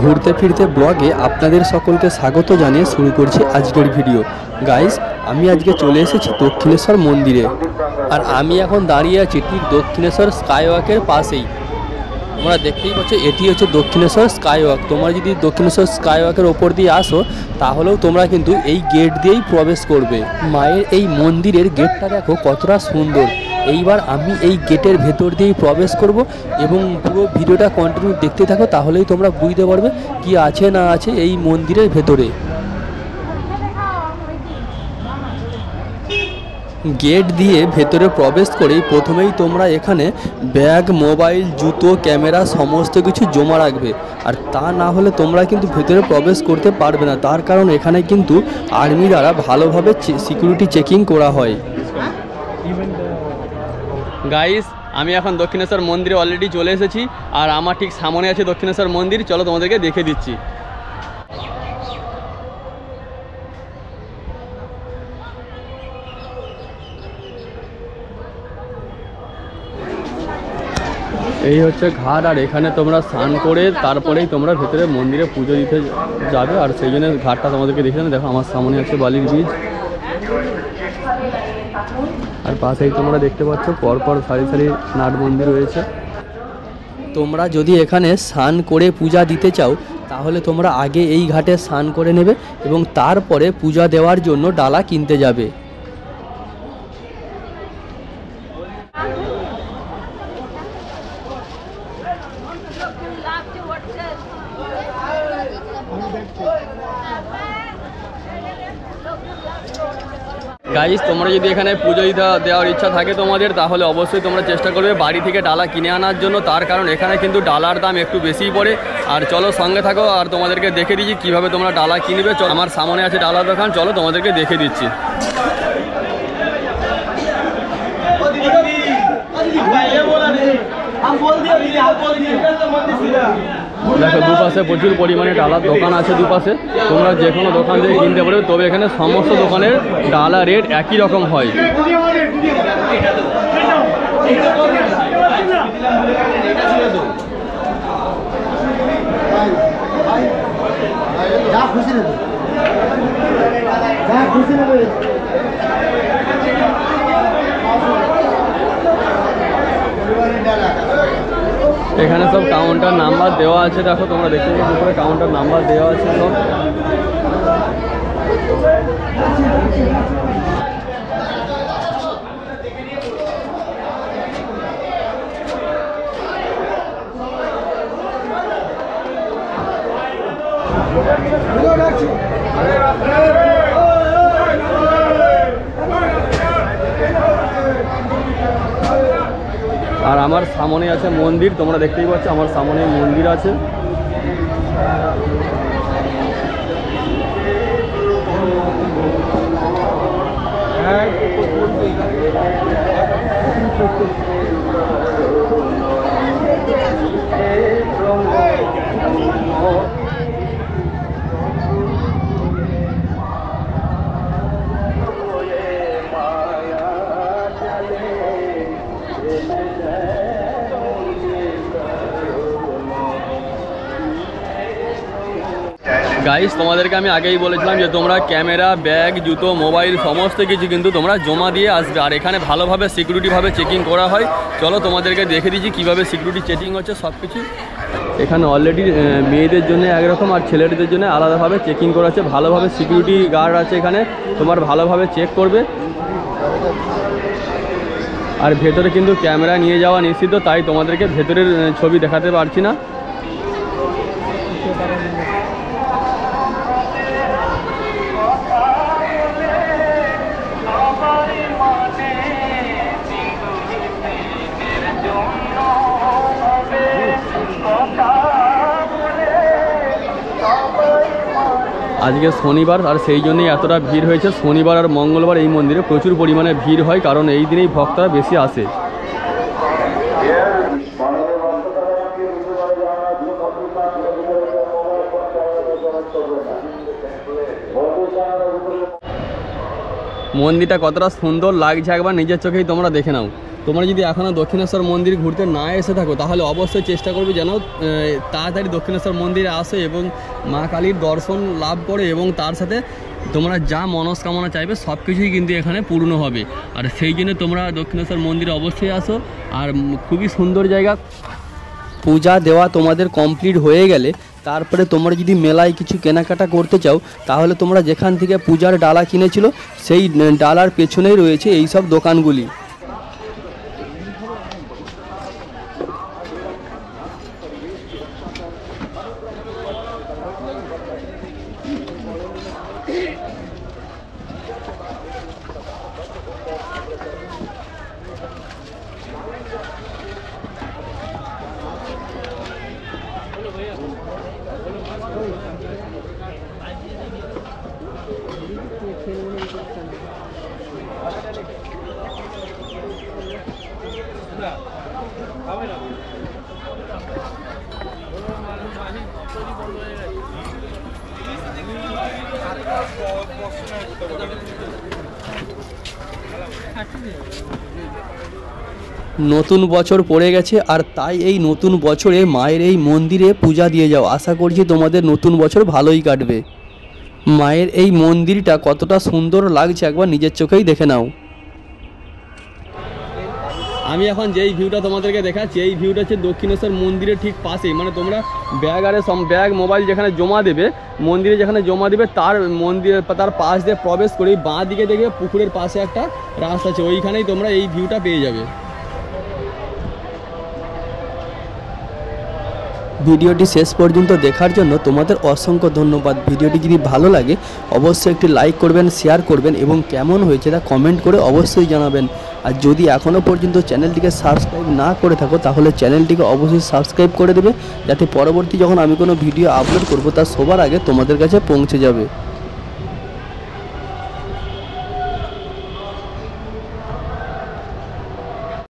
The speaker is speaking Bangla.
ঘুরতে ফিরতে ব্লগে আপনাদের সকলকে স্বাগত জানিয়ে শুরু করছি আজকের ভিডিও। গাইস আমি আজকে চলে এসেছি দক্ষিণেশ্বর মন্দিরে। আর আমি এখন দাঁড়িয়ে আছি ঠিক দক্ষিণেশ্বর স্কাইওয়াকের পাশেই। তোমরা দেখতেই পাচ্ছ, এটি হচ্ছে দক্ষিণেশ্বর স্কাইওয়াক। তোমরা যদি দক্ষিণেশ্বর স্কাইওয়াকের ওপর দিয়ে আসো, তাহলেও তোমরা কিন্তু এই গেট দিয়েই প্রবেশ করবে। মায়ের এই মন্দিরের গেটটা দেখো কতটা সুন্দর। এইবার আমি এই গেটের ভেতর দিয়েই প্রবেশ করব এবং পুরো ভিডিওটা কন্টিনিউ দেখতে থাকো, তাহলেই তোমরা বুঝতে পারবে কি আছে না আছে এই মন্দিরের ভেতরে। গেট দিয়ে ভেতরে প্রবেশ করেই প্রথমেই তোমরা এখানে ব্যাগ, মোবাইল, জুতো, ক্যামেরা, সমস্ত কিছু জমা রাখবে। আর তা না হলে তোমরা কিন্তু ভেতরে প্রবেশ করতে পারবে না। তার কারণ এখানে কিন্তু আর্মি দ্বারা ভালোভাবে সিকিউরিটি চেকিং করা হয়। গাইস আমি এখন দক্ষিণেশ্বর মন্দিরে অলরেডি চলে এসেছি, আর আমার ঠিক সামনে আছে দক্ষিণেশ্বর মন্দির, চলো তোমাদেরকে দেখে দিচ্ছি। এই হচ্ছে ঘাট, আর এখানে তোমরা স্নান করে তারপরেই তোমরা ভেতরে মন্দিরে পুজো দিতে যাবে, আর সেই জন্য ঘাটটা তোমাদেরকে দেখে দেখো, আমার সামনে আছে বালির বীজ। আর পাশেই তোমরা দেখতে পাচ্ছ, পরপর সারি সারি নাট মন্দির রয়েছে। তোমরা যদি এখানে স্নান করে পূজা দিতে চাও, তাহলে তোমরা আগে এই ঘাটে স্নান করে নেবে এবং তারপরে পূজা দেওয়ার জন্য ডালা কিনতে যাবে। গাইস তোমরা যদি এখানে পুজো দেওয়ার ইচ্ছা থাকে তোমাদের, তাহলে অবশ্যই তোমরা চেষ্টা করবে বাড়ি থেকে ডালা কিনে আনার জন্য। তার কারণ এখানে কিন্তু ডালার দাম একটু বেশিই পড়ে। আর চলো সঙ্গে থাকো, আর তোমাদেরকে দেখে দিচ্ছি কীভাবে তোমরা ডালা কিনবে। চলো, আমার সামনে আছে ডালা দোকান, চলো তোমাদেরকে দেখে দিচ্ছি। দেখো, দুপাশে প্রচুর পরিমাণে ডালার দোকান আছে দুপাশে। তোমরা যে কোনো দোকান থেকে কিনতে পারবে, তবে এখানে সমস্ত দোকানের ডালা রেট একই রকম হয়। খুশি এখানে সব কাউন্টার নাম্বার দেওয়া আছে, দেখো তোমরা দেখতে পাচ্ছ উপরে কাউন্টার নাম্বার দেওয়া আছে সব। আর আমার সামনে আছে মন্দির তোমরা দেখতেই পাচ্ছ আমার সামনে মন্দির আছে। গাইস তোমাদেরকে আমি আগেই বলেছিলাম যে তোমরা ক্যামেরা, ব্যাগ, জুতো, মোবাইল, সমস্ত কিছু কিন্তু তোমরা জমা দিয়ে আসবে। আর এখানে ভালোভাবে সিকিউরিটিভাবে চেকিং করা হয়। চলো তোমাদেরকে দেখে দিচ্ছি কীভাবে সিকিউরিটি চেকিং হচ্ছে সব কিছু এখানে অলরেডি মেয়েদের জন্য একরকম আর ছেলেদের জন্য আলাদাভাবে চেকিং করা আছে ভালোভাবে সিকিউরিটি গার্ড আছে এখানে। তোমার ভালোভাবে চেক করবে। আর ভেতরে কিন্তু ক্যামেরা নিয়ে যাওয়া নিষিদ্ধ, তাই তোমাদেরকে ভেতরের ছবি দেখাতে পারছি না। আজকে শনিবার আর সেই জন্যই এতটা ভিড় হয়েছে। শনিবার আর মঙ্গলবার এই মন্দিরে প্রচুর পরিমাণে ভিড় হয়, কারণ এই দিনেই ভক্তরা বেশি আসে। মন্দিরটা কতটা সুন্দর লাগছে একবার নিজের চোখেই তোমরা দেখে নাও। তোমরা যদি এখনও দক্ষিণেশ্বর মন্দির ঘুরতে না এসে থাকো, তাহলে অবশ্যই চেষ্টা করবে যেন তাড়াতাড়ি দক্ষিণেশ্বর মন্দিরে আসো এবং মা কালীর দর্শন লাভ করে এবং তার সাথে তোমরা যা মনস্কামনা চাইবে সব কিছুই কিন্তু এখানে পূর্ণ হবে। আর সেই জন্য তোমরা দক্ষিণেশ্বর মন্দিরে অবশ্যই আসো। আর খুবই সুন্দর জায়গা। পূজা দেওয়া তোমাদের কমপ্লিট হয়ে গেলে, তারপরে তোমরা যদি মেলায় কিছু কেনাকাটা করতে চাও, তাহলে তোমরা যেখান থেকে পূজার ডালা কিনেছিল, সেই, ডালার পেছনেই রয়েছে এই সব দোকানগুলি। নতুন বছর পড়ে গেছে আর তাই এই নতুন বছরে মায়ের এই মন্দিরে পূজা দিয়ে যাও। আশা করছি তোমাদের নতুন বছর ভালোই কাটবে। মায়ের এই মন্দিরটা কতটা সুন্দর লাগছে একবার নিজের চোখেই দেখে নাও। আমি এখন যেই ভিউটা তোমাদেরকে দেখাচ্ছি, এই ভিউটা হচ্ছে দক্ষিণেশ্বর মন্দিরের ঠিক পাশেই। মানে তোমরা ব্যাগ আরে সম ব্যাগ মোবাইল যেখানে জমা দেবে, মন্দিরে যেখানে জমা দেবে, তার মন্দির, তার পাশ দিয়ে প্রবেশ করে বাঁ দিকে দেখবে পুকুরের পাশে একটা রাস্তা আছে। ওইখানেই তোমরা এই ভিউটা পেয়ে যাবে। ভিডিওটি শেষ পর্যন্ত দেখার জন্য তোমাদের অসংখ্য ধন্যবাদ। ভিডিওটি যদি ভালো লাগে, অবশ্যই একটি লাইক করবেন শেয়ার করবেন এবং কেমন হয়েছে তা কমেন্ট করে অবশ্যই জানাবেন। আর যদি এখনও পর্যন্ত চ্যানেলটিকে সাবস্ক্রাইব না করে থাকো, তাহলে চ্যানেলটিকে অবশ্যই সাবস্ক্রাইব করে দেবে, যাতে পরবর্তী যখন আমি কোনো ভিডিও আপলোড করব, তা সবার আগে তোমাদের কাছে পৌঁছে যাবে।